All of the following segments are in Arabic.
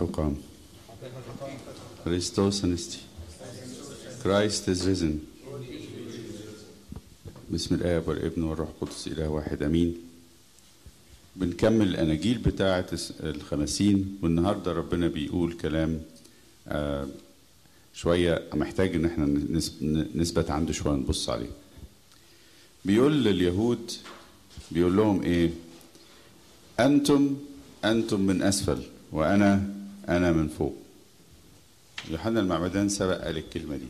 المسيح قام Christos anesti. Christ is risen. باسم الآب والابن والروح القدس إله واحد أمين. بنكمل الأناجيل بتاعة الخمسين والنهاردة ربنا بيقول كلام آه شوية محتاج إن إحنا نثبت عنده شوية نبص عليه. بيقول لليهود بيقول لهم إيه؟ أنتم أنتم من أسفل وأنا أنا من فوق. يوحنا المعمدان سبق قال الكلمة دي.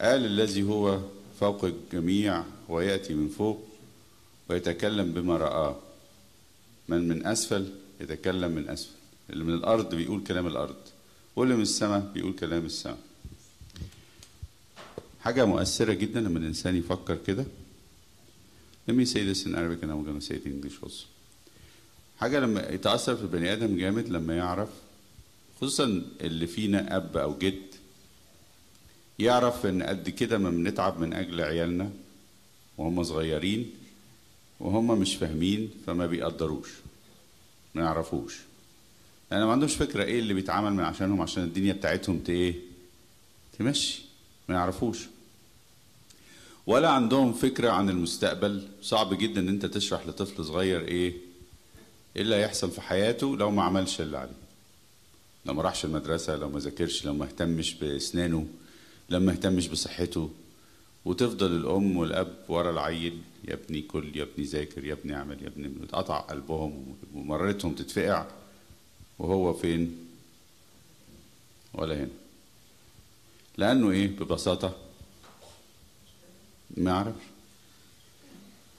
قال الذي هو فوق الجميع ويأتي من فوق ويتكلم بما رآه. من من أسفل يتكلم من أسفل. اللي من الأرض بيقول كلام الأرض واللي من السماء بيقول كلام السماء. حاجة مؤثرة جدا لما الإنسان يفكر كده. Let me say this in Arabic and I'm going to say it in English also. حاجة لما يتأثر في البني آدم جامد لما يعرف خصوصا اللي فينا أب أو جد يعرف إن قد كده ما بنتعب من أجل عيالنا وهم صغيرين وهم مش فاهمين فما بيقدروش ما يعرفوش. لأن ما عندهمش فكرة إيه اللي بيتعمل من عشانهم عشان الدنيا بتاعتهم إيه؟ تمشي ما يعرفوش. ولا عندهم فكرة عن المستقبل. صعب جدا إن أنت تشرح لطفل صغير إيه إيه اللي هيحصل في حياته لو ما عملش اللي عليه. لو ما راحش المدرسة لو ما ذاكرش لو ما اهتمش بأسنانه لو ما اهتمش بصحته. وتفضل الأم والأب ورا العيل يا ابني كل يا ابني ذاكر يا ابني اعمل يا ابني اتقطع قلبهم ومرتهم تتفقع. وهو فين؟ ولا هنا. لأنه إيه؟ ببساطة ما يعرفش.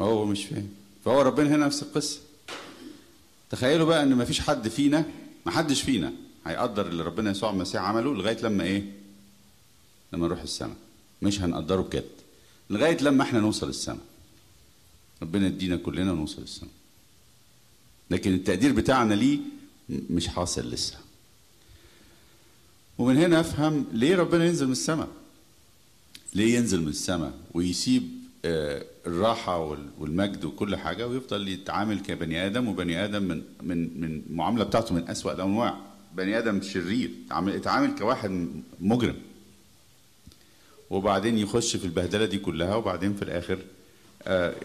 هو مش فاهم. فهو ربنا هنا نفس القصة. تخيلوا بقى إن مفيش حد فينا ما حدش فينا هيقدر اللي ربنا يسوع المسيح عمله لغاية لما إيه؟ لما نروح السماء. مش هنقدره بجد. لغاية لما إحنا نوصل السماء. ربنا يدينا كلنا نوصل السماء. لكن التقدير بتاعنا ليه مش حاصل لسه. ومن هنا أفهم ليه ربنا ينزل من السماء. ليه ينزل من السماء؟ ويسيب الراحة والمجد وكل حاجة ويفضل يتعامل كبني آدم وبني آدم من من من المعاملة بتاعته من أسوأ الأنواع. بني آدم شرير يتعامل كواحد مجرم. وبعدين يخش في البهدلة دي كلها وبعدين في الآخر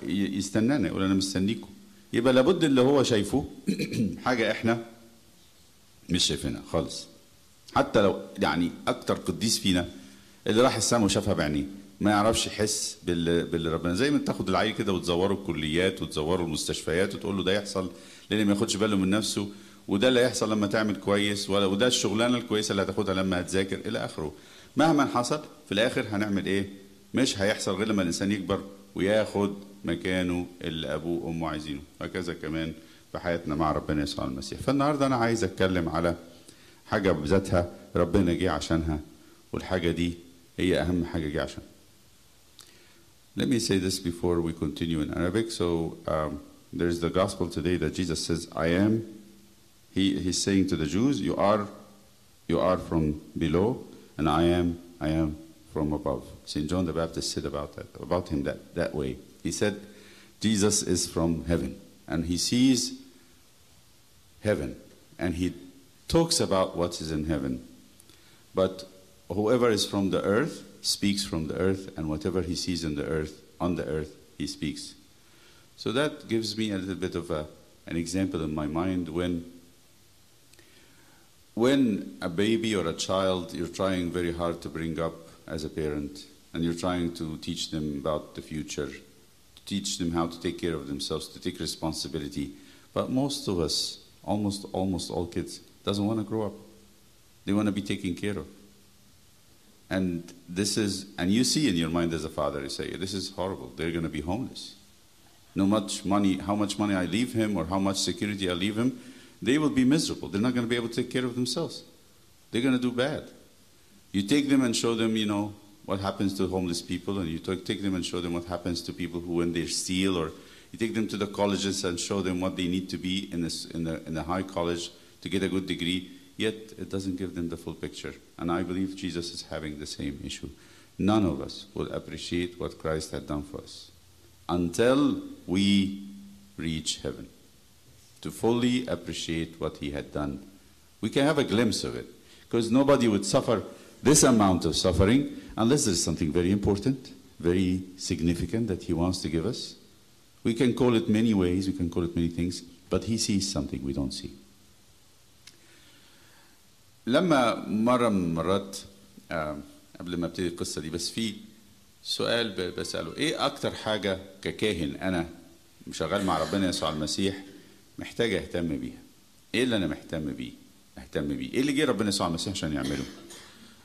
يستنانا يقول أنا مستنيكم. يبقى لابد اللي هو شايفه حاجة إحنا مش شايفينها خالص. حتى لو يعني أكتر قديس فينا اللي راح السما وشافها بعينيه. ما يعرفش يحس باللي, ربنا. زي ما تاخد العيل كده وتزوره الكليات وتزوره المستشفيات وتقول له ده يحصل لأن ما ياخدش باله من نفسه؟ وده اللي هيحصل لما تعمل كويس ولا وده الشغلانة الكويسة اللي هتاخدها لما هتذاكر إلى آخره. مهما حصل في الآخر هنعمل إيه؟ مش هيحصل غير لما الإنسان يكبر وياخد مكانه اللي أبوه وأمه عايزينه. هكذا كمان في حياتنا مع ربنا يسوع المسيح. فالنهاردة أنا عايز أتكلم على حاجة بذاتها ربنا جه عشانها والحاجة دي هي أهم حاجة جه عشانها. Let me say this before we continue in Arabic. So um, there's the gospel today that Jesus says, "I am." He, he's saying to the Jews, "You are, you are from below, and I am, I am from above." Saint John the Baptist said about that, about him that that way. He said, "Jesus is from heaven, and he sees heaven, and he talks about what is in heaven, but whoever is from the earth." Speaks from the earth, and whatever he sees in the earth, on the earth, he speaks. So that gives me a little bit of a, an example in my mind when, when a baby or a child you're trying very hard to bring up as a parent, and you're trying to teach them about the future, to teach them how to take care of themselves, to take responsibility. But most of us, almost almost all kids, doesn't want to grow up. They want to be taken care of. And this is, and you see in your mind as a father, you say, this is horrible. They're going to be homeless. No much money, how much money I leave him or how much security I leave him, they will be miserable. They're not going to be able to take care of themselves. They're going to do bad. You take them and show them, you know, what happens to homeless people, and you take them and show them what happens to people who, when they steal, or you take them to the colleges and show them what they need to be in, this, in, the, in the high college to get a good degree yet it doesn't give them the full picture. And I believe Jesus is having the same issue. None of us will appreciate what Christ had done for us until we reach heaven to fully appreciate what he had done We can have a glimpse of it. Because nobody would suffer this amount of suffering unless there's something very important, very significant that He wants to give us. We can call it many ways, we can call it many things, but He sees something we don't see. لما مرة من المرات آه، قبل ما أبتدي القصة دي بس في سؤال ب- بسأله إيه أكتر حاجة ككاهن أنا شغال مع ربنا يسوع المسيح محتاج أهتم بيها؟ إيه اللي أنا مهتم بيه؟ أهتم بيه؟ إيه اللي جه ربنا يسوع المسيح عشان يعمله؟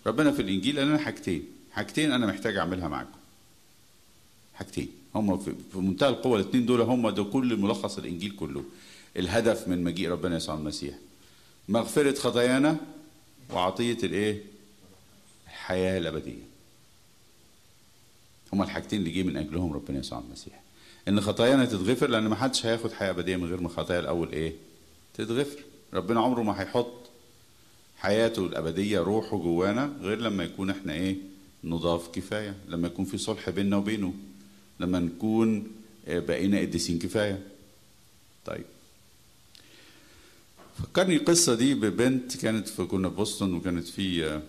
ربنا في الإنجيل قال لنا حاجتين، حاجتين أنا محتاج أعملها معاكم. حاجتين هم في منتهى القوة الاثنين دول هم ده كل ملخص الإنجيل كله. الهدف من مجيء ربنا يسوع المسيح. مغفرة خطايانا وعطية الإيه؟ الحياة الأبدية. هما الحاجتين اللي جه من أجلهم ربنا يسوع المسيح. إن خطايانا تتغفر لأن ما حدش هياخد حياة أبدية من غير ما خطايا الأول إيه؟ تتغفر. ربنا عمره ما هيحط حياته الأبدية روحه جوانا غير لما يكون إحنا إيه؟ نضاف كفاية، لما يكون في صلح بيننا وبينه، لما نكون آه، بقينا قديسين كفاية. طيب. فكرني القصة دي ببنت كانت في كنا في بوسطن وكانت في آه،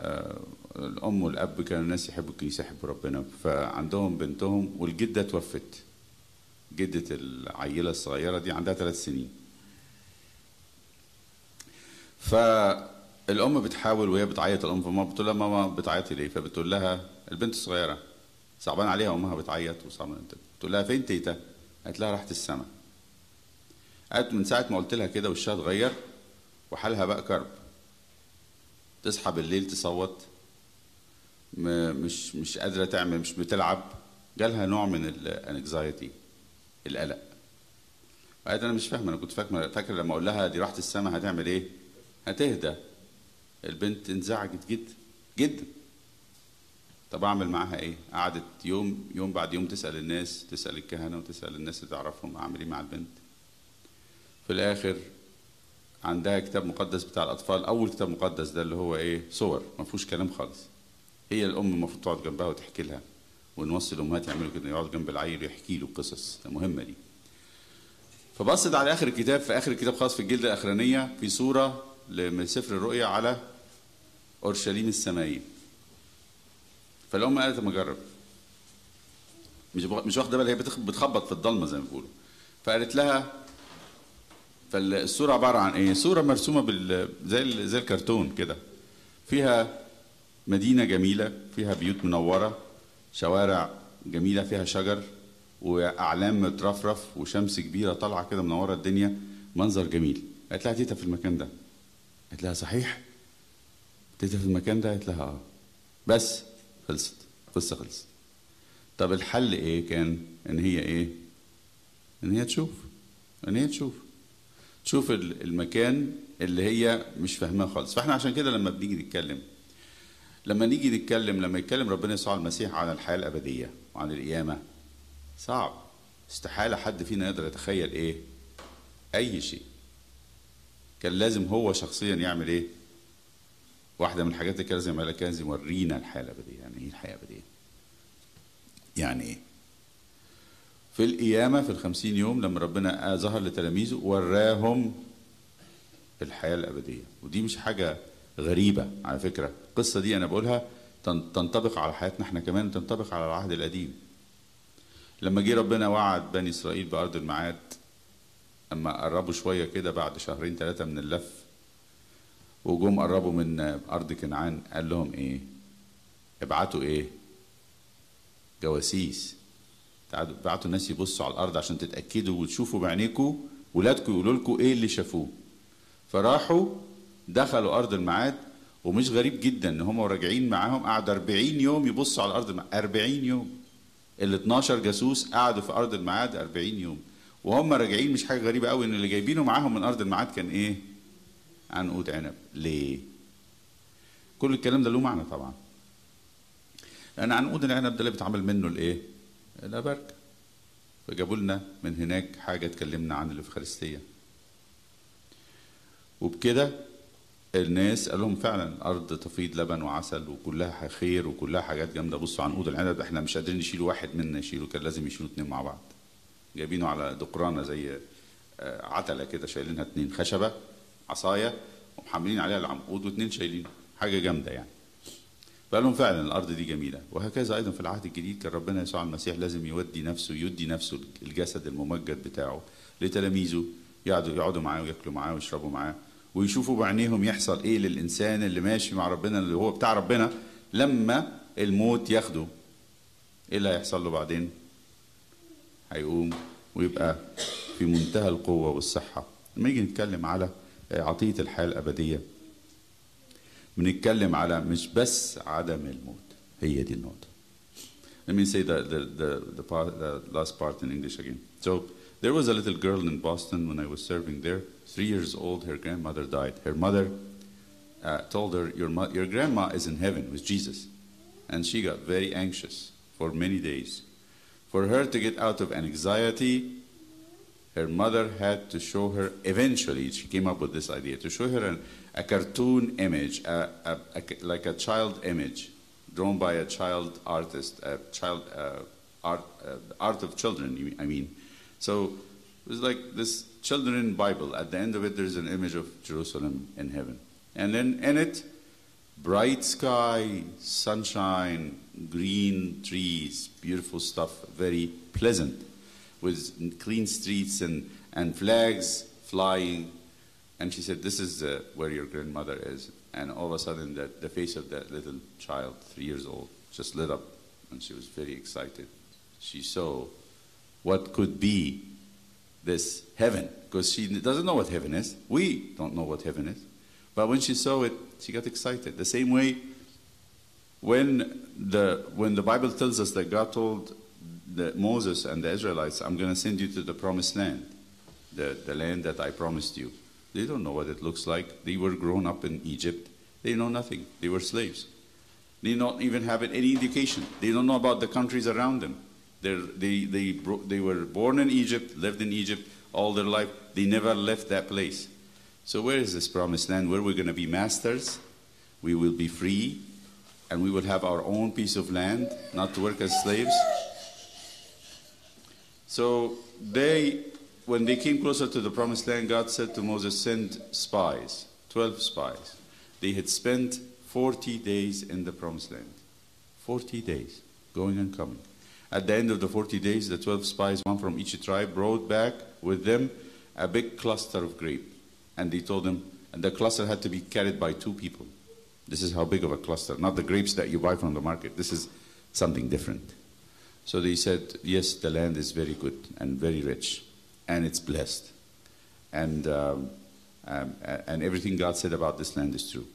آه، الأم والأب كانوا ناس يحبوا الكنيسة يحبوا ربنا. فعندهم بنتهم والجدة توفت. جدة العيلة الصغيرة دي عندها ثلاث سنين. فالأم بتحاول وهي بتعيط الأم فماما بتقول لها ماما بتعيطي ليه؟ فبتقول لها البنت الصغيرة صعبان عليها أمها بتعيط وصعبان بتقول لها فين تيتا؟ قالت لها راحت السما قالت من ساعة ما قلت لها كده وشها اتغير وحالها بقى كرب. تصحى بالليل تصوت مش مش قادرة تعمل مش بتلعب. جالها نوع من الانكزايتي القلق. قالت أنا مش فاهمة أنا كنت فاكر فاكر لما أقول لها دي راحت السما هتعمل إيه؟ هتهدى. البنت انزعجت جدا جدا. طب أعمل معاها إيه؟ قعدت يوم يوم بعد يوم تسأل الناس تسأل الكهنة وتسأل الناس اللي تعرفهم أعمل إيه مع البنت. في الآخر عندها كتاب مقدس بتاع الأطفال أول كتاب مقدس ده اللي هو إيه؟ صور ما فيهوش كلام خالص. هي الأم المفروض تقعد جنبها وتحكي لها ونوصي الأمهات يعملوا كده يقعدوا جنب العيل ويحكي له قصص. مهمة دي. فبصت على آخر الكتاب في آخر الكتاب خالص في الجلدة الأخرانية في صورة من سفر الرؤيا على أورشليم السمائيه فالأم قالت اما أجرب. مش مش واخدة بالها هي بتخ- بتخبط في الضلمة زي ما بيقولوا. فقالت لها فالصوره عبارة عن إيه؟ صوره مرسومة بال زي زي الكرتون كده. فيها مدينة جميلة فيها بيوت منورة شوارع جميلة فيها شجر وأعلام مترفرف وشمس كبيرة طالعة كده منوره الدنيا. منظر جميل. قالت لها تيتا في المكان ده. قالت لها صحيح؟ تيتا في المكان ده؟ قالت لها آه. بس خلصت. القصة خلصت. طب الحل إيه كان؟ إن هي إيه؟ إن هي تشوف. إن هي تشوف. تشوف ال- المكان اللي هي مش فاهماه خالص. فاحنا عشان كده لما بنيجي نتكلم لما نيجي نتكلم لما يتكلم ربنا يسوع المسيح عن الحياة الأبدية وعن القيامة صعب. استحالة حد فينا يقدر يتخيل إيه؟ أي شيء. كان لازم هو شخصيا يعمل إيه؟ واحدة من الحاجات اللي كان لازم يعملها كان لازم يورينا الحياة الأبدية. يعني إيه الحياة الأبدية؟ يعني إيه؟ في القيامة في الخمسين يوم لما ربنا ظهر لتلاميذه وراهم الحياة الأبدية. ودي مش حاجة غريبة على فكرة. القصة دي أنا بقولها تن- تنطبق على حياتنا إحنا كمان وتنطبق على العهد القديم. لما جه ربنا وعد بني إسرائيل بأرض الميعاد أما قربوا شوية كده بعد شهرين ثلاثة من اللف وجم قربوا من أرض كنعان قال لهم إيه؟ ابعتوا إيه؟ جواسيس. تعالوا بعتوا الناس يبصوا على الأرض عشان تتأكدوا وتشوفوا بعينيكم ولادكم يقولوا لكم إيه اللي شافوه. فراحوا دخلوا أرض الميعاد ومش غريب جدا إن هم راجعين معاهم قعدوا 40 يوم يبصوا على أرض الميعاد 40 يوم. ال 12 جاسوس قعدوا في أرض الميعاد 40 يوم. وهم راجعين مش حاجة غريبة قوي إن اللي جايبينه معاهم من أرض الميعاد كان إيه؟ عنقود عنب. ليه؟ كل الكلام ده له معنى طبعا. لأن عنقود العنب ده اللي بيتعمل منه الإيه؟ الأبركة فجابوا لنا من هناك حاجة اتكلمنا عن الإفخارستية. وبكده الناس قال لهم فعلا الأرض تفيض لبن وعسل وكلها خير وكلها حاجات جامدة. بصوا عنقود العنب إحنا مش قادرين نشيله واحد منا يشيله كان لازم يشيلوا اتنين مع بعض. جايبينه على دقرانة زي آه، عتلة كده شايلينها اتنين خشبة عصاية محملين عليها العمود واثنين شايلين حاجة جامدة يعني. فقال لهم فعلا الأرض دي جميلة. وهكذا أيضا في العهد الجديد كان ربنا يسوع المسيح لازم يودي نفسه يدي نفسه الجسد الممجد بتاعه لتلاميذه يقعدوا يقعدوا معاه وياكلوا معاه ويشربوا معاه ويشوفوا بعينيهم يحصل إيه للإنسان اللي ماشي مع ربنا اللي هو بتاع ربنا لما الموت ياخده. إيه اللي هيحصل له بعدين؟ هيقوم ويبقى في منتهى القوة والصحة. لما يجي نتكلم على عطية الحياة الأبدية بنتكلم على مش بس عدم الموت هي دي النقطه Let me say the, the, the, the, part, the last part in English again. So, there was a little girl in Boston when I was serving there. Three years old, her grandmother died. Her mother uh, told her, your, mo- your grandma is in heaven with Jesus. And she got very anxious for many days. For her to get out of anxiety, her mother had to show her, eventually, she came up with this idea, to show her an, a cartoon image, a, a, a, like a child image, drawn by a child artist, a child uh, art, uh, art of children, I mean. So it was like this children Bible. At the end of it, there's an image of Jerusalem in heaven. And then in it, bright sky, sunshine, green trees, beautiful stuff, very pleasant, with clean streets and, and flags flying. And she said, This is uh, where your grandmother is. And all of a sudden, the, the face of that little child, three years old, just lit up. And she was very excited. She saw what could be this heaven, because she doesn't know what heaven is. We don't know what heaven is. But when she saw it, she got excited. The same way when the, when the Bible tells us that God told the, Moses and the Israelites, I'm going to send you to the promised land, the, the land that I promised you. They don't know what it looks like. They were grown up in Egypt. They know nothing. They were slaves. They don't even have any education. They don't know about the countries around them. They're, they, they, they were born in Egypt, lived in Egypt all their life. They never left that place. So, where is this promised land? Where we're going to be masters, we will be free, and we will have our own piece of land, not to work as slaves. So, they, when they came closer to the promised land, God said to Moses, Send spies, 12 spies. They had spent 40 days in the promised land. 40 days, going and coming. At the end of the 40 days, the 12 spies, one from each tribe, brought back with them a big cluster of grape. And they told them, and the cluster had to be carried by two people. This is how big of a cluster, not the grapes that you buy from the market. This is something different. So they said, Yes, the land is very good and very rich, and it's blessed. And, um, um, and everything God said about this land is true.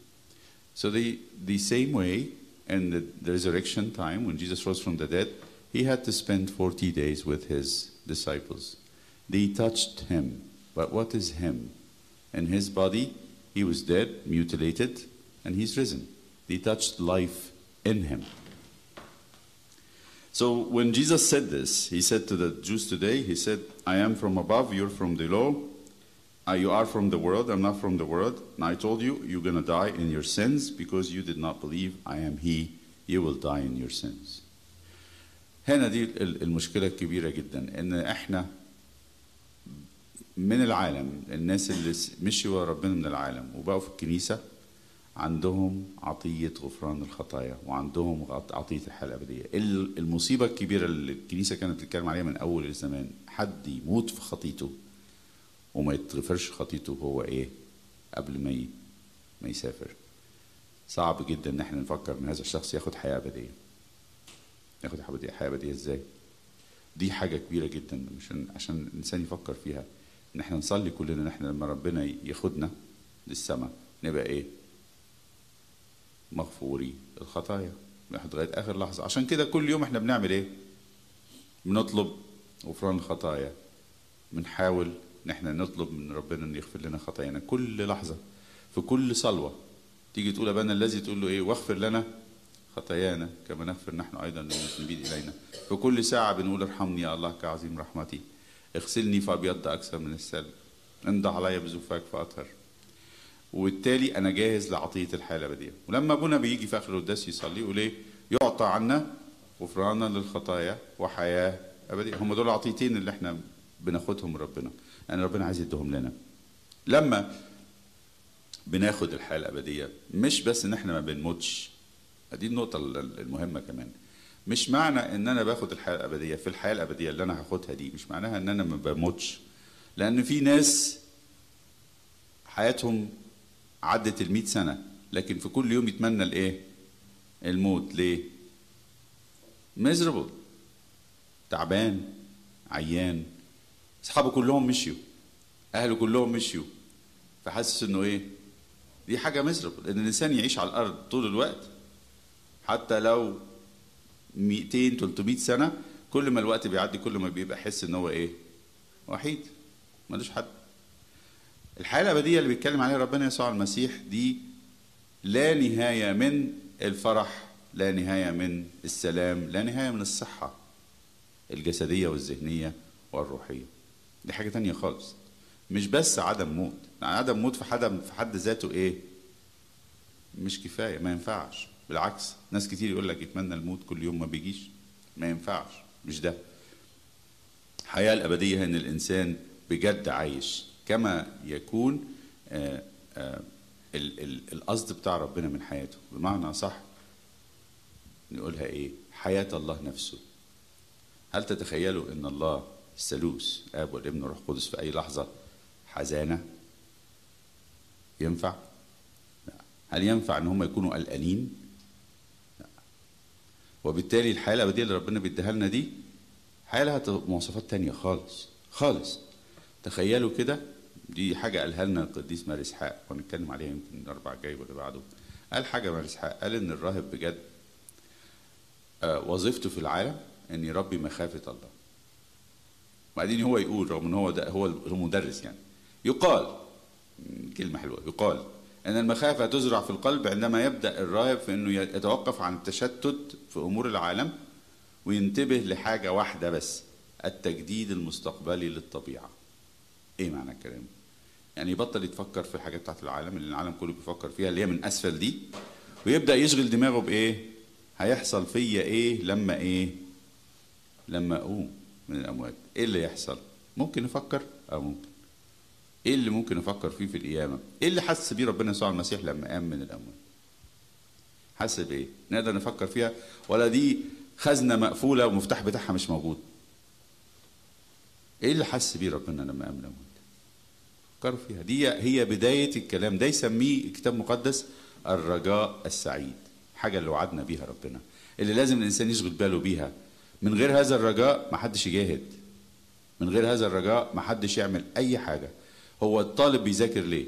So the, the same way, in the, the resurrection time, when Jesus rose from the dead, he had to spend 40 days with his disciples. They touched him. But what is him? In his body, he was dead, mutilated, and he's risen. They touched life in him. So when Jesus said this, he said to the Jews today, he said, I am from above, you're from below. Uh, you are from the world, I'm not from the world. And I told you, you're going to die in your sins because you did not believe I am He. You will die in your sins. هنا دي ال- المشكلة الكبيرة جدا إن إحنا من العالم الناس اللي س- مشوا ورا ربنا من العالم وبقوا في الكنيسة عندهم عطية غفران الخطايا وعندهم عطية الحياة الأبدية. ال- المصيبة الكبيرة اللي الكنيسة كانت بتتكلم عليها من أول الزمان حد يموت في خطيته وما يتغفرش خطيته هو إيه؟ قبل ما ما يسافر. صعب جدا إن إحنا نفكر إن هذا الشخص ياخد حياة أبدية. ياخد حياة أبدية حياة أبدية إزاي؟ دي حاجة كبيرة جدا عشان عشان الإنسان يفكر فيها. إن إحنا نصلي كلنا إن إحنا لما ربنا ياخدنا للسماء نبقى إيه؟ مغفوري الخطايا. لغاية آخر لحظة. عشان كده كل يوم إحنا بنعمل إيه؟ بنطلب غفران الخطايا. بنحاول إن إحنا نطلب من ربنا إن يغفر لنا خطايانا. كل لحظة في كل صلوة تيجي تقول أبانا الذي تقول له إيه؟ واغفر لنا خطايانا. كما نغفر نحن أيضا للمذنبين إلينا. في كل ساعة بنقول ارحمني يا الله كعظيم رحمتي. اغسلني فابيض أكثر من السلب انضح علي بزفاك فأطهر. وبالتالي أنا جاهز لعطية الحياة الابديه ولما أبونا بيجي في آخر القداس يصلي يقول إيه؟ يعطى عنا غفرانا للخطايا وحياة أبدية. هم دول العطيتين اللي إحنا بناخدهم من ربنا. يعني ربنا عايز يديهم لنا. لما بناخد الحياة الابديه مش بس إن إحنا ما بنموتش. دي النقطة المهمة كمان. مش معنى إن أنا باخد الحياة الابديه في الحياة الابديه اللي أنا هاخدها دي. مش معناها إن أنا ما بموتش. لأن في ناس حياتهم عدت ال سنة لكن في كل يوم يتمنى الإيه؟ الموت. ليه؟ ميزربل تعبان عيان. أصحابه كلهم مشيوا. أهله كلهم مشيوا. فحاسس إنه إيه؟ دي حاجة ميزربل إن الإنسان يعيش على الأرض طول الوقت حتى لو 200 300 سنة كل ما الوقت بيعدي كل ما بيبقى حس إن هو إيه؟ وحيد. ملوش حد. الحياة الأبدية اللي بيتكلم عليها ربنا يسوع المسيح دي لا نهاية من الفرح لا نهاية من السلام لا نهاية من الصحة الجسدية والذهنية والروحية. دي حاجة تانية خالص. مش بس عدم موت. يعني عدم موت في حد في حد ذاته إيه؟ مش كفاية ما ينفعش. بالعكس ناس كتير يقول لك يتمنى الموت كل يوم ما بيجيش. ما ينفعش. مش ده. الحياة الأبدية إن الإنسان بجد عايش كما يكون ال ال القصد بتاع ربنا من حياته. بمعنى صح نقولها إيه؟ حياة الله نفسه. هل تتخيلوا إن الله الثالوث آب والابن والروح القدس في أي لحظة حزانة؟ ينفع؟ لا. هل ينفع إن هم يكونوا قلقانين. وبالتالي الحياة الأبدية اللي ربنا بيديها لنا دي حياة لها مواصفات تانية خالص خالص. تخيلوا كده دي حاجة قالها لنا القديس ماري إسحاق وهنتكلم عليها يمكن الأربع الجاي واللي بعده. قال حاجة ماري إسحاق قال إن الراهب بجد آه وظيفته في العالم إن يربي مخافة الله. وبعدين هو يقول رغم إن هو ده هو المدرس يعني يقال كلمة حلوة يقال إن المخافة تزرع في القلب عندما يبدأ الراهب في إنه يتوقف عن التشتت في أمور العالم وينتبه لحاجة واحدة بس التجديد المستقبلي للطبيعة. إيه معنى الكلام؟ يعني يبطل يتفكر في الحاجات بتاعت العالم اللي العالم كله بيفكر فيها اللي هي من أسفل دي ويبدأ يشغل دماغه بإيه؟ هيحصل فيا إيه لما إيه؟ لما أقوم من الأموات. إيه اللي يحصل؟ ممكن نفكر أو ممكن. إيه اللي ممكن نفكر فيه في القيامة؟ إيه اللي حس بيه ربنا يسوع المسيح لما قام من الأموات؟ حس بإيه؟ نقدر نفكر فيها؟ ولا دي خزنة مقفولة والمفتاح بتاعها مش موجود؟ إيه اللي حس بيه ربنا لما قام من الأموات؟ فكروا فيها. دي هي بداية الكلام. ده يسميه الكتاب المقدس الرجاء السعيد. حاجة اللي وعدنا بيها ربنا. اللي لازم الإنسان يشغل باله بيها. من غير هذا الرجاء ما حدش يجاهد. من غير هذا الرجاء ما حدش يعمل أي حاجة. هو الطالب بيذاكر ليه؟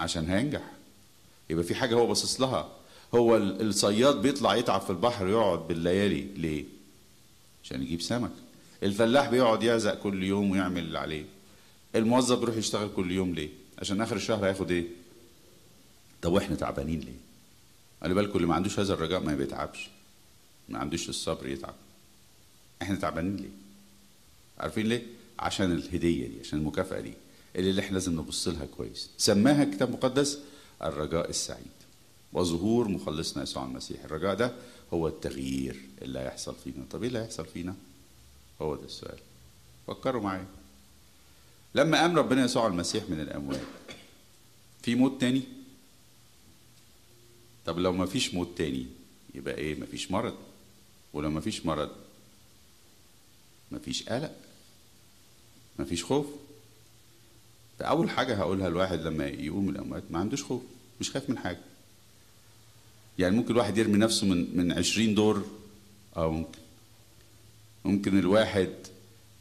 عشان هينجح. يبقى في حاجة هو باصص لها. هو الصياد بيطلع يتعب في البحر يقعد بالليالي. ليه؟ عشان يجيب سمك. الفلاح بيقعد يعزق كل يوم ويعمل اللي عليه. الموظف بيروح يشتغل كل يوم ليه؟ عشان آخر الشهر هياخد إيه؟ طب وإحنا تعبانين ليه؟ خلي بالكم اللي ما عندوش هذا الرجاء ما بيتعبش. ما عندوش الصبر يتعب. إحنا تعبانين ليه؟ عارفين ليه؟ عشان الهدية دي عشان المكافأة دي اللي إحنا لازم نبص لها كويس. سماها الكتاب المقدس الرجاء السعيد. وظهور مخلصنا يسوع المسيح. الرجاء ده هو التغيير اللي هيحصل فينا. طب إيه اللي هيحصل فينا؟ هو ده السؤال. فكروا معايا. لما قام ربنا يسوع المسيح من الأموات في موت تاني؟ طب لو ما فيش موت تاني يبقى إيه؟ ما فيش مرض. ولو ما فيش مرض ما فيش قلق ما فيش خوف. فأول حاجة هقولها الواحد لما يقوم من الأموات ما عندوش خوف مش خايف من حاجة. يعني ممكن الواحد يرمي نفسه من من 20 دور آه ممكن ممكن الواحد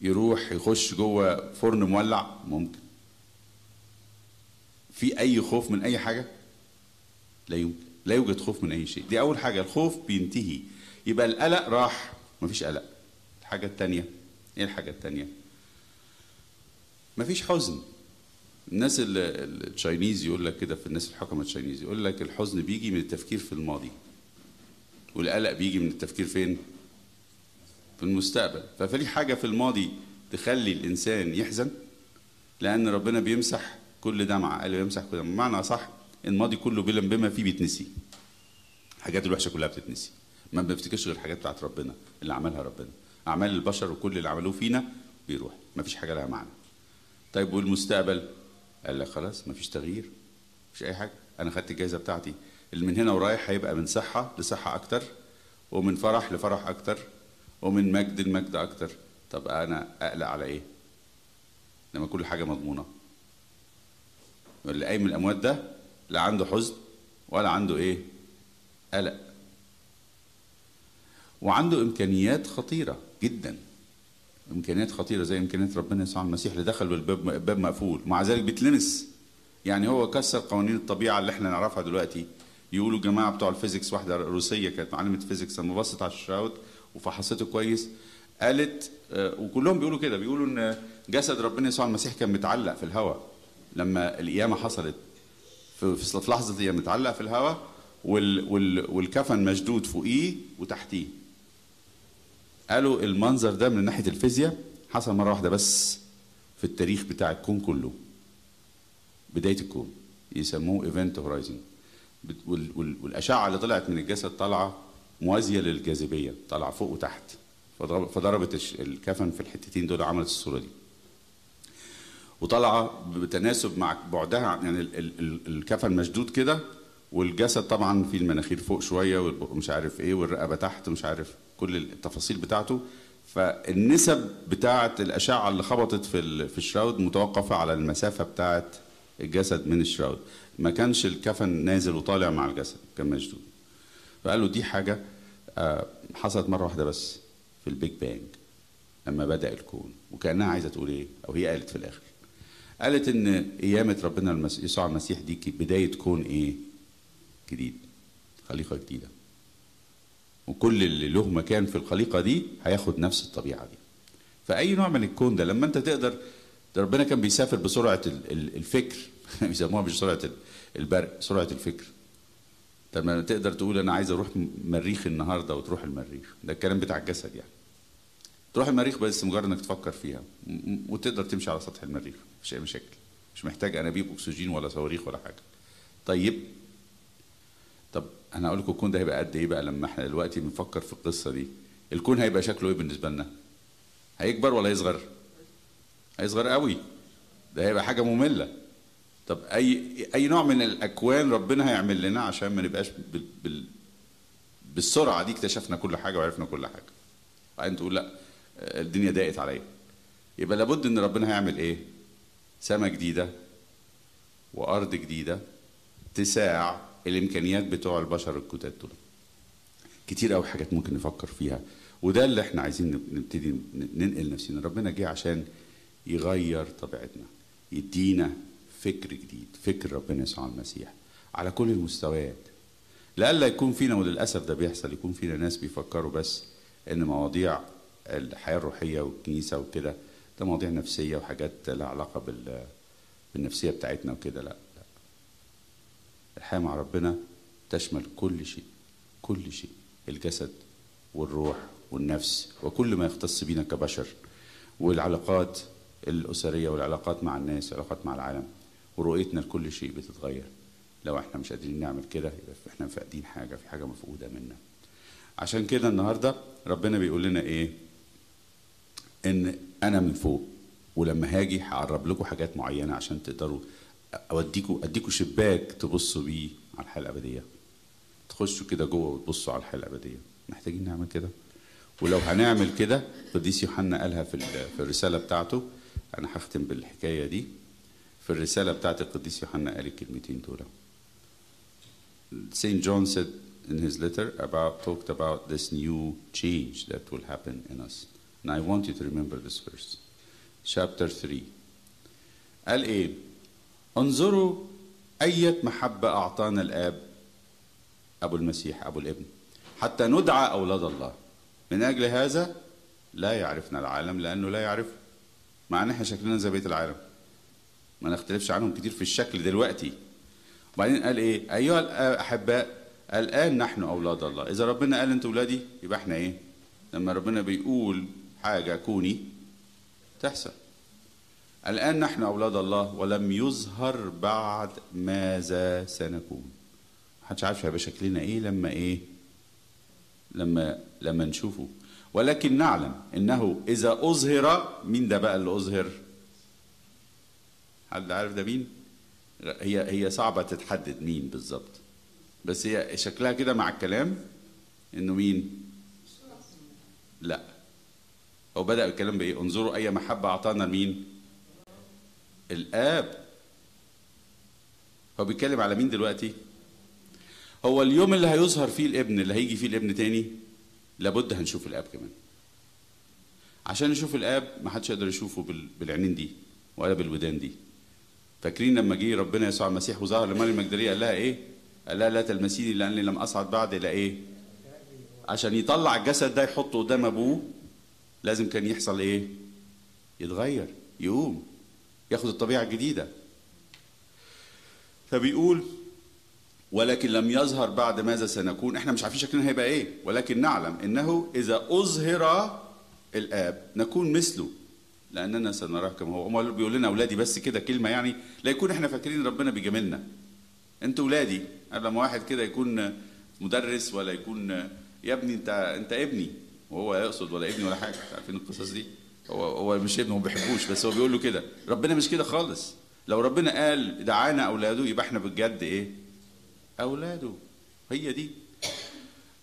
يروح يخش جوه فرن مولع ممكن. في أي خوف من أي حاجة؟ لا يمكن. لا يوجد خوف من أي شيء. دي أول حاجة. الخوف بينتهي. يبقى القلق راح. مفيش قلق. الحاجة الثانية إيه الحاجة الثانية مفيش حزن. الناس ال Chinese يقول لك كده في الناس الحكمة ال Chinese يقول لك الحزن بيجي من التفكير في الماضي. والقلق بيجي من التفكير فين؟ في المستقبل. ففي حاجة في الماضي تخلي الإنسان يحزن لأن ربنا بيمسح كل دمعة قال يمسح كل دمعة بمعنى صح الماضي كله بلا بما فيه بيتنسي. الحاجات الوحشة كلها بتتنسي. ما بنفتكرش غير الحاجات بتاعت ربنا اللي عملها ربنا. أعمال البشر وكل اللي عملوه فينا بيروح. ما فيش حاجة لها معنى. طيب والمستقبل؟ قال لك خلاص مفيش تغيير. مفيش أي حاجة. أنا خدت الجائزه بتاعتي. اللي من هنا ورايح هيبقى من صحة لصحة أكتر ومن فرح لفرح أكتر. ومن مجد لمجد أكتر. طب أنا أقلق على إيه؟ لما كل حاجة مضمونة. اللي قايم من الأموات ده لا عنده حزن ولا عنده إيه؟ قلق. وعنده إمكانيات خطيرة جدا. إمكانيات خطيرة زي إمكانيات ربنا يسوع المسيح اللي دخل والباب الباب مقفول. ومع ذلك بيتلمس. يعني هو كسر قوانين الطبيعة اللي إحنا نعرفها دلوقتي. يقولوا جماعة بتوع ال physics واحدة روسية كانت معلمه physics لما بصت على ال shroud وفحصته كويس قالت آه، وكلهم بيقولوا كده بيقولوا إن جسد ربنا يسوع المسيح كان متعلق في الهواء لما القيامة حصلت. في لحظة هي متعلق في الهواء وال وال والكفن مشدود فوقيه وتحتيه. قالوا المنظر ده من ناحية الفيزياء حصل مرة واحدة بس في التاريخ بتاع الكون كله. بداية الكون يسموه event horizon والأشعة اللي طلعت من الجسد طالعة موازيه للجاذبية طالعه فوق وتحت. فضرب- فضربت الكفن في الحتتين دول عملت الصورة دي. وطالعه بتناسب مع بعدها عن- يعني ال- ال- ال- الكفن مشدود كده والجسد طبعا في المناخير فوق شوية والبق مش عارف إيه والرقبة تحت مش عارف كل التفاصيل بتاعته. فالنسب بتاعه الأشعة اللي خبطت في في ال shroud متوقفة على المسافة بتاعه الجسد من ال shroud. ما كانش الكفن نازل وطالع مع الجسد كان مشدود. فقالوا دي حاجة آه، حصلت مرة واحدة بس في ال big bang لما بدأ الكون وكأنها عايزة تقول إيه أو هي قالت في الآخر. قالت إن قيامة ربنا. يسوع المسيح دي بداية كون إيه؟ جديد خليقة جديدة. وكل اللي له مكان في الخليقة دي هياخد نفس الطبيعة دي. فأي نوع من الكون ده لما أنت تقدر ده ربنا كان بيسافر ال- الفكر بيسموها مش سرعة ال- البرق سرعة الفكر. طب ما تقدر تقول أنا عايز أروح مريخ النهارده وتروح المريخ. ده الكلام بتاع الجسد يعني. تروح المريخ بس مجرد إنك تفكر فيها. وتقدر تمشي على سطح المريخ. مفيش أي مشاكل. مش محتاج أنابيب أكسجين ولا صواريخ ولا حاجة. طيب. طب أنا هقول لكم الكون ده هيبقى قد إيه بقى لما إحنا دلوقتي بنفكر في القصة دي؟ الكون هيبقى شكله إيه بالنسبة لنا؟ هيكبر ولا يصغر هيصغر قوي. ده هيبقى حاجة مملة. طب أي أي نوع من الأكوان ربنا هيعمل لنا عشان ما نبقاش بال... بال... بالسرعة دي اكتشفنا كل حاجة وعرفنا كل حاجة. بعدين تقول لأ الدنيا ضاقت عليا. يبقى لابد إن ربنا هيعمل إيه؟ سماء جديدة وأرض جديدة تساع الإمكانيات بتوع البشر الجداد دول. كتير قوي حاجات ممكن نفكر فيها. وده اللي إحنا عايزين نبتدي ننقل نفسنا. ربنا جه عشان يغير طبيعتنا يدينا فكر جديد فكر ربنا يسوع المسيح على كل المستويات. لألا يكون فينا وللأسف ده بيحصل يكون فينا ناس بيفكروا بس إن مواضيع الحياة الروحية والكنيسة وكده ده مواضيع نفسية وحاجات لها علاقة بال بالنفسية بتاعتنا وكده لأ لأ. الحياة مع ربنا تشمل كل شيء كل شيء الجسد والروح والنفس وكل ما يختص بينا كبشر والعلاقات الأسرية والعلاقات مع الناس والعلاقات مع العالم. ورؤيتنا لكل شيء بتتغير. لو إحنا مش قادرين نعمل كده يبقى إحنا فاقدين حاجة في حاجة مفقودة منا. عشان كده النهاردة ربنا بيقول لنا إيه؟ إن أنا من فوق ولما هاجي هقرب لكم حاجات معينة عشان تقدروا اوديكم أديكم شباك تبصوا بيه على الحياة الأبدية. تخشوا كده جوه وتبصوا على الحياة الأبدية. محتاجين نعمل كده؟ ولو هنعمل كده قديس يوحنا قالها في في الرسالة بتاعته. أنا هختم بالحكاية دي. في الرسالة بتاعت القديس يوحنا قال الكلمتين دول Saint John said in his letter about talked about this new change that will happen in us. And I want you to remember this verse. Chapter 3. قال إيه؟ انظروا أية محبة أعطانا الآب أبو المسيح أبو الابن حتى ندعى أولاد الله من أجل هذا لا يعرفنا العالم لأنه لا يعرف مع أن إحنا شكلنا زي بقية العالم ما نختلفش عنهم كتير في الشكل دلوقتي. وبعدين قال إيه؟ أيها الاحباء الآن نحن أولاد الله. إذا ربنا قال أنتوا اولادي يبقى إحنا إيه؟ لما ربنا بيقول حاجة كوني تحصل. الآن نحن أولاد الله ولم يظهر بعد ماذا سنكون. محدش عارف هيبقى شكلنا إيه لما إيه؟ لما لما نشوفه. ولكن نعلم إنه إذا أظهر مين ده بقى اللي أظهر؟ حد عارف ده مين؟ هي هي صعبة تتحدد مين بالظبط. بس هي شكلها كده مع الكلام إنه مين؟ لا. هو بدأ الكلام بإيه؟ انظروا أي محبة أعطانا لمين؟ الآب. هو بيتكلم على مين دلوقتي؟ هو اليوم اللي هيظهر فيه الابن اللي هيجي فيه الابن تاني لابد هنشوف الآب كمان. عشان نشوف الآب ما حدش يقدر يشوفه بال- بالعينين دي ولا بالودان دي. فاكرين لما جه ربنا يسوع المسيح وظهر لمريم المجدليه قال لها إيه؟ قال لها لا تلمسيني لأني لم أصعد بعد إلى إيه؟ عشان يطلع الجسد ده يحطه قدام أبوه لازم كان يحصل إيه؟ يتغير يقوم ياخد الطبيعة الجديدة. فبيقول ولكن لم يظهر بعد ماذا سنكون؟ إحنا مش عارفين شكلنا هيبقى إيه ولكن نعلم إنه إذا أظهر الآب نكون مثله. لأننا سنراه كما هو. أمال بيقول لنا أولادي بس كده كلمة يعني لا يكون إحنا فاكرين ربنا بيجاملنا. أنتوا أولادي قبل ما واحد كده يكون مدرس ولا يكون يا ابني أنت أنت ابني. وهو يقصد ولا ابني ولا حاجة. عارفين القصص دي؟ هو هو مش ابنه ما بيحبوش. بس هو بيقول له كده. ربنا مش كده خالص. لو ربنا قال دعانا أولاده يبقى إحنا بجد إيه؟ أولاده. هي دي.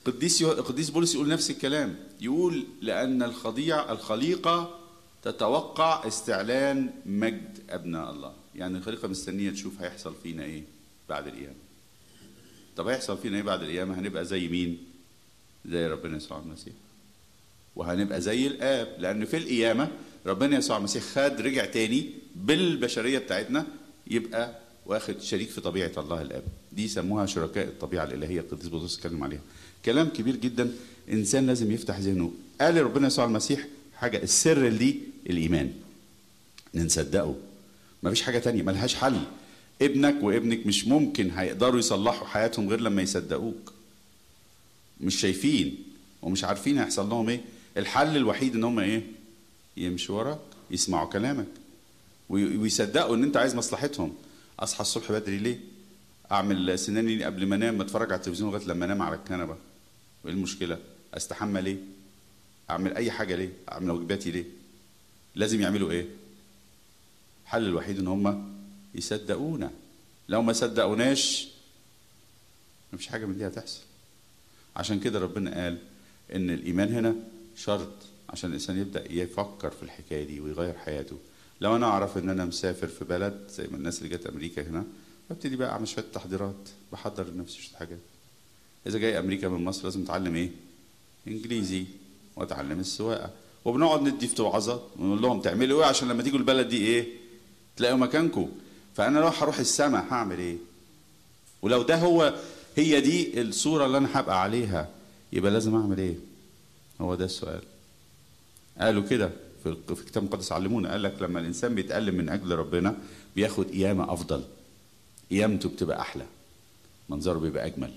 قديس. قديس بولس يقول نفس الكلام. يقول لأن الخضيع الخليقة تتوقع استعلان مجد أبناء الله. يعني الخليقه مستنية تشوف هيحصل فينا إيه بعد القيامة. طب هيحصل فينا إيه بعد القيامة؟ هنبقى زي مين؟ زي ربنا يسوع المسيح. وهنبقى زي الآب لأن في القيامة ربنا يسوع المسيح خد رجع تاني بالبشرية بتاعتنا يبقى واخد شريك في طبيعة الله الآب. دي يسموها شركاء الطبيعة الإلهية القديس بطرس اتكلم عليها. كلام كبير جدا. إنسان لازم يفتح ذهنه. قال ربنا يسوع المسيح حاجة السر دي الإيمان. نصدقه مفيش حاجة تانية ملهاش حل. ابنك وابنك مش ممكن هيقدروا يصلحوا حياتهم غير لما يصدقوك. مش شايفين ومش عارفين هيحصل لهم إيه. الحل الوحيد إن هم إيه؟ يمشوا وراك يسمعوا كلامك. وي- ويصدقوا إن أنت عايز مصلحتهم. أصحى الصبح بدري ليه؟ أعمل سناني قبل ما أنام أتفرج على التلفزيون لغاية لما أنام على الكنبة. وايه المشكلة؟ أستحمى ليه؟ أعمل أي حاجة ليه؟ أعمل واجباتي ليه؟ لازم يعملوا إيه؟ الحل الوحيد إن هم يصدقونا. لو ما صدقوناش مفيش حاجة من دي هتحصل. عشان كده ربنا قال إن الإيمان هنا شرط عشان الإنسان يبدأ يفكر في الحكاية دي ويغير حياته. لو أنا أعرف إن أنا مسافر في بلد زي ما الناس اللي جت أمريكا هنا ببتدي بقى أعمل شوية تحضيرات بحضر لنفسي شوية حاجات. إذا جاي أمريكا من مصر لازم أتعلم إيه؟ إنجليزي. واتعلم السواقة. وبنقعد ندي في وعظات ونقول لهم تعملوا إيه عشان لما تيجوا البلد دي إيه؟ تلاقوا مكانكم. فأنا لو هروح السما هعمل إيه؟ ولو ده هو هي دي الصورة اللي أنا هبقى عليها يبقى لازم أعمل إيه؟ هو ده السؤال. قالوا كده في الكتاب المقدس علمونا. قال لك لما الإنسان بيتألم من أجل ربنا بياخد قيامة أفضل. قيامته بتبقى أحلى. منظره بيبقى أجمل.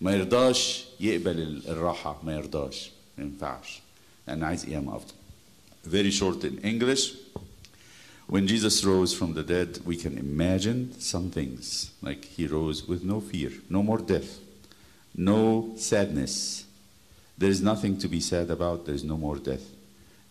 ما يرضاش يقبل ال- الراحة ما يرضاش. ينفعش لان عايز قيامه افضل very short in English when Jesus rose from the dead we can imagine some things like he rose with no fear no more death no sadness there is nothing to be sad about there is no more death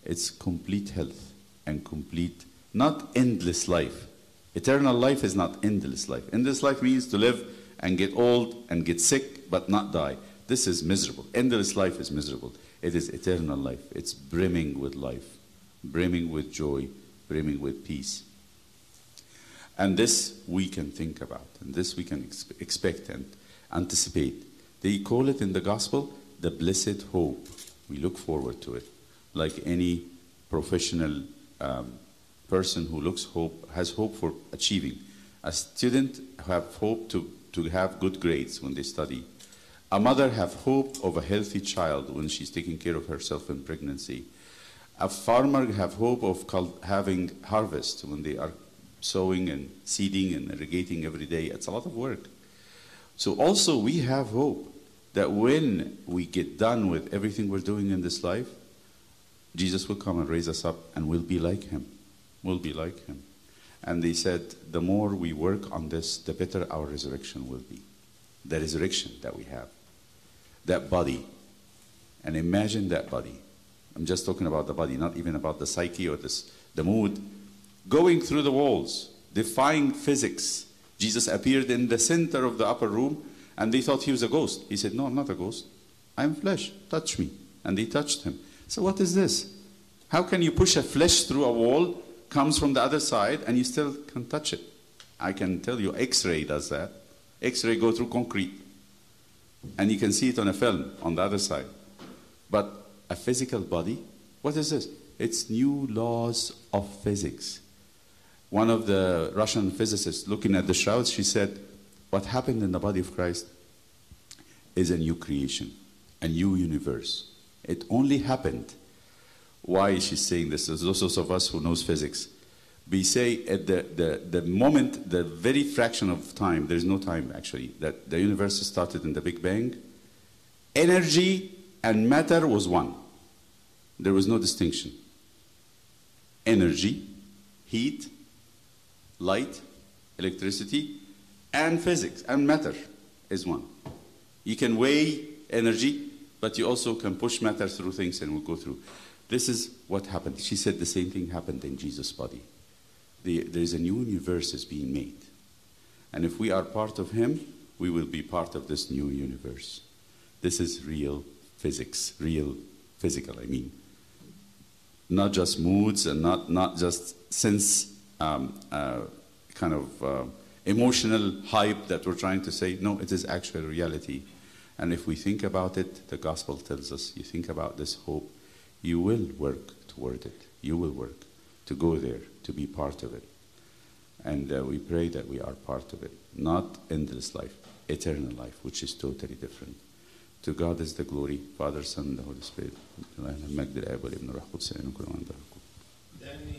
it's complete health and complete not endless life eternal life is not endless life endless life means to live and get old and get sick but not die this is miserable endless life is miserable it is eternal life it's brimming with life brimming with joy brimming with peace and this we can think about, and this we can ex- expect and anticipate. They call it in the gospel the blessed hope. We look forward to it, like any professional um, person who looks hope has hope for achieving. A student have hope to, to have good grades when they study. A mother have hope of a healthy child when she's taking care of herself in pregnancy. A farmer have hope of having harvest when they are sowing and seeding and irrigating every day. It's a lot of work. So also we have hope that when we get done with everything we're doing in this life, Jesus will come and raise us up and we'll be like him. We'll be like him. And they said, the more we work on this, the better our resurrection will be. The resurrection that we have. That body. And imagine that body. I'm just talking about the body, not even about the psyche or this, the mood. Going through the walls defying physics. Jesus appeared in the center of the upper room and they thought he was a ghost. He said, No, I'm not a ghost. I'm flesh. Touch me. And they touched him. So, what is this? How can you push a flesh through a wall, comes from the other side, and you still can touch it? I can tell you, X ray does that. X ray go through concrete. And you can see it on a film on the other side. But a physical body, what is this? It's new laws of physics. One of the Russian physicists looking at the shrouds, she said, What happened in the body of Christ is a new creation, a new universe. It only happened. Why is she saying this? There's those of us who knows physics. We say at the, the, the moment, the very fraction of time, there's no time actually, that the universe started in the Big Bang, energy and matter was one. There was no distinction. Energy, heat, light, electricity, and physics and matter is one. You can weigh energy, but you also can push matter through things and we'll go through. This is what happened. She said the same thing happened in Jesus' body. The, there is a new universe is being made. And if we are part of him, we will be part of this new universe. This is real physics, real physical, I mean. Not just moods and not, not just sense um, uh, kind of uh, emotional hype that we're trying to say. No, it is actual reality. And if we think about it, the gospel tells us you think about this hope, you will work toward it. You will work to go there, to be part of it. And uh, we pray that we are part of it. Not endless life, eternal life, which is totally different. To God is the glory, Father, Son, and the Holy Spirit. Then